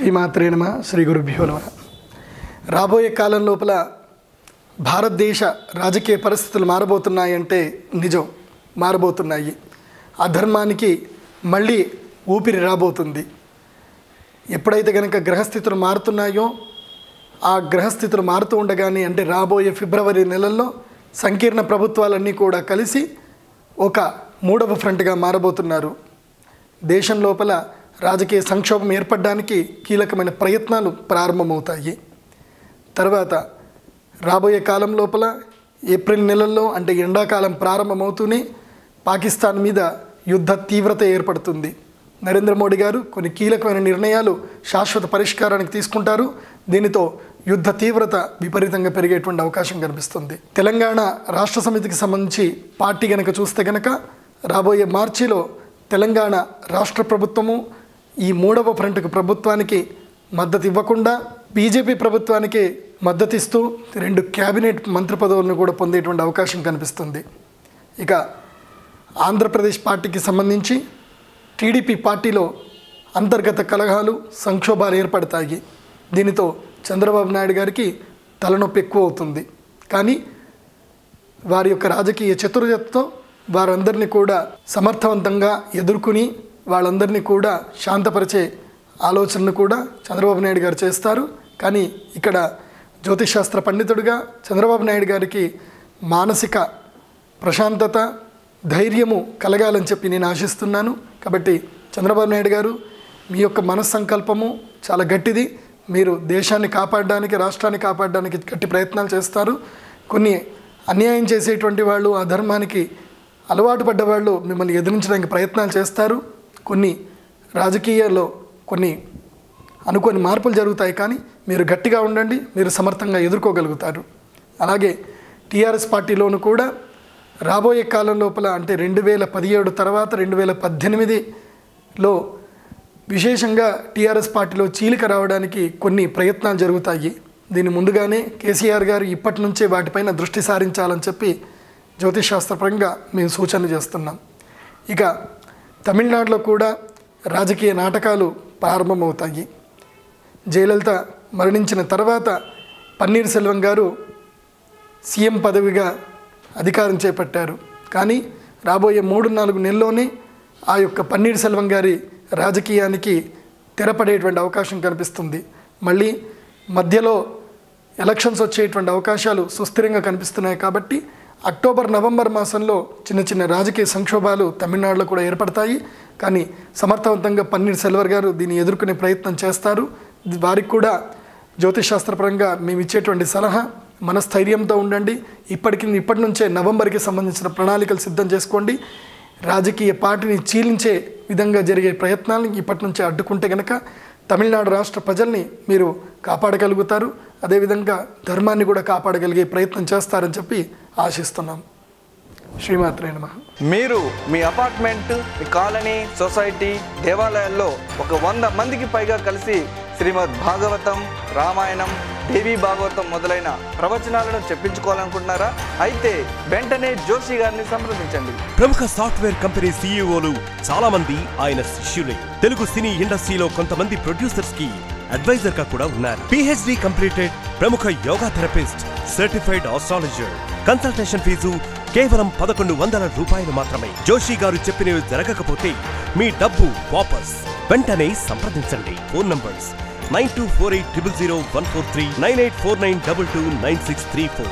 శ్రీమాత్రే నమ శ్రీ గురుభ్యో నమ. రాబోయే కాలం లోపల భారతదేశ రాజకీయ పరిస్థితులు మారబోతున్నాయంటే నిజం మారబోతున్నాయి. అధర్మానికి మళ్ళీ ఊపిరి రాబోతుంది. ఎప్పుడైతే కనుక గ్రహస్థితులు మారుతున్నాయో ఆ గ్రహస్థితులు మారుతూ ఉండగానే అంటే రాబోయే ఫిబ్రవరి నెలల్లో సంకీర్ణ ప్రభుత్వాలన్నీ కూడా కలిసి ఒక మూడవ ఫ్రంట్గా మారబోతున్నారు. దేశం లోపల రాజకీయ సంక్షోభం ఏర్పడడానికి కీలకమైన ప్రయత్నాలు ప్రారంభమవుతాయి. తర్వాత రాబోయే కాలం లోపల ఏప్రిల్ నెలల్లో అంటే ఎండాకాలం ప్రారంభమవుతూనే పాకిస్తాన్ మీద యుద్ధ తీవ్రత ఏర్పడుతుంది. నరేంద్ర మోడీ గారు కొన్ని కీలకమైన నిర్ణయాలు శాశ్వత పరిష్కారానికి తీసుకుంటారు. దీనితో యుద్ధ తీవ్రత విపరీతంగా పెరిగేటువంటి అవకాశం కనిపిస్తుంది. తెలంగాణ రాష్ట్ర సమితికి సంబంధించి పార్టీ గనక చూస్తే గనక రాబోయే మార్చిలో తెలంగాణ రాష్ట్ర ప్రభుత్వము ఈ మూడవ ఫ్రంట్కు ప్రభుత్వానికి మద్దతు ఇవ్వకుండా బీజేపీ ప్రభుత్వానికి మద్దతిస్తూ రెండు క్యాబినెట్ మంత్రి పదవులను కూడా పొందేటువంటి అవకాశం కనిపిస్తుంది. ఇక ఆంధ్రప్రదేశ్ పార్టీకి సంబంధించి టీడీపీ పార్టీలో అంతర్గత కలహాలు సంక్షోభాలు ఏర్పడతాయి. దీనితో చంద్రబాబు నాయుడు గారికి తలనొప్పి ఎక్కువ అవుతుంది. కానీ వారి యొక్క రాజకీయ చతుర్యతతో వారందరినీ కూడా సమర్థవంతంగా ఎదుర్కొని వాళ్ళందరినీ కూడా శాంతపరిచే ఆలోచనను కూడా చంద్రబాబు నాయుడు గారు చేస్తారు. కానీ ఇక్కడ జ్యోతిషాస్త్ర పండితుడిగా చంద్రబాబు నాయుడు గారికి మానసిక ప్రశాంతత ధైర్యము కలగాలని చెప్పి నేను ఆశిస్తున్నాను. కాబట్టి చంద్రబాబు నాయుడు గారు మీ యొక్క మనస్సంకల్పము చాలా గట్టిది. మీరు దేశాన్ని కాపాడడానికి రాష్ట్రాన్ని కాపాడడానికి గట్టి ప్రయత్నాలు చేస్తారు. కొన్ని అన్యాయం చేసేటువంటి వాళ్ళు ఆ ధర్మానికి అలవాటు పడ్డ వాళ్ళు మిమ్మల్ని ఎదిరించడానికి ప్రయత్నాలు చేస్తారు. కొన్ని రాజకీయాల్లో కొన్ని అనుకోని మార్పులు జరుగుతాయి కానీ మీరు గట్టిగా ఉండండి మీరు సమర్థంగా ఎదుర్కోగలుగుతారు. అలాగే టీఆర్ఎస్ పార్టీలోను కూడా రాబోయే కాలం లోపల అంటే రెండు వేల పదిహేడు తర్వాత రెండు వేల పద్దెనిమిదిలో విశేషంగా టీఆర్ఎస్ పార్టీలో చీలిక రావడానికి కొన్ని ప్రయత్నాలు జరుగుతాయి. దీని ముందుగానే కేసీఆర్ గారు ఇప్పటి నుంచే వాటిపైన దృష్టి సారించాలని చెప్పి జ్యోతిషాస్త్రపరంగా మేము సూచన చేస్తున్నాం. ఇక తమిళనాడులో కూడా రాజకీయ నాటకాలు ప్రారంభమవుతాయి. జయలలిత మరణించిన తర్వాత పన్నీర్ సెల్వం గారు సీఎం పదవిగా అధికారం చేపట్టారు. కానీ రాబోయే మూడు నాలుగు నెలల్లోనే ఆ యొక్క పన్నీర్ సెల్వం గారి రాజకీయానికి తెరపడేటువంటి అవకాశం కనిపిస్తుంది. మళ్ళీ మధ్యలో ఎలక్షన్స్ వచ్చేటువంటి అవకాశాలు సుస్థిరంగా కనిపిస్తున్నాయి కాబట్టి అక్టోబర్ నవంబర్ మాసంలో చిన్న చిన్న రాజకీయ సంక్షోభాలు తమిళనాడులో కూడా ఏర్పడతాయి. కానీ సమర్థవంతంగా పన్నీర్ సెల్వర్ గారు దీన్ని ఎదుర్కొనే ప్రయత్నం చేస్తారు. వారికి కూడా జ్యోతిషాస్త్రపరంగా మేము ఇచ్చేటువంటి సలహా మనస్థైర్యంతో ఉండండి. ఇప్పటికి ఇప్పటి నుంచే నవంబర్కి సంబంధించిన ప్రణాళికలు సిద్ధం చేసుకోండి. రాజకీయ పార్టీని చీలించే విధంగా జరిగే ప్రయత్నాలను ఇప్పటి నుంచే అడ్డుకుంటే కనుక తమిళనాడు రాష్ట్ర ప్రజల్ని మీరు కాపాడగలుగుతారు. అదేవిధంగా ధర్మాన్ని కూడా కాపాడగలిగే ప్రయత్నం చేస్తారని చెప్పి ఆశిస్తున్నాం. శ్రీమాత్రే నమ. మీరు మీ అపార్ట్మెంట్ మీ కాలనీ సొసైటీ దేవాలయాల్లో ఒక వంద మందికి పైగా కలిసి శ్రీమద్ భాగవతం రామాయణం దేవీ భాగవతం మొదలైన ప్రవచనాలను చెప్పించుకోవాలనుకుంటున్నారా? అయితే వెంటనే జోషి గారిని సంప్రదించండి. ప్రముఖ సాఫ్ట్వేర్ కంపెనీ సీఈఓలు చాలా మంది ఆయన శిష్యులే. తెలుగు సినీ ఇండస్ట్రీలో కొంతమంది ప్రొడ్యూసర్స్కి అడ్వైజర్గా కూడా ఉన్నారు. పిహెచ్డి కంప్లీటెడ్ ప్రముఖ yoga therapist certified astrologer. Consultation fee కేవలం పదకొండు వందల రూపాయలు మాత్రమే. జోషి గారు చెప్పినవి జరగకపోతే మీ డబ్బు వాపస్. వెంటనే సంప్రదించండి. Phone numbers nine two four eight triple zero one four three nine eight four nine double two nine six three four.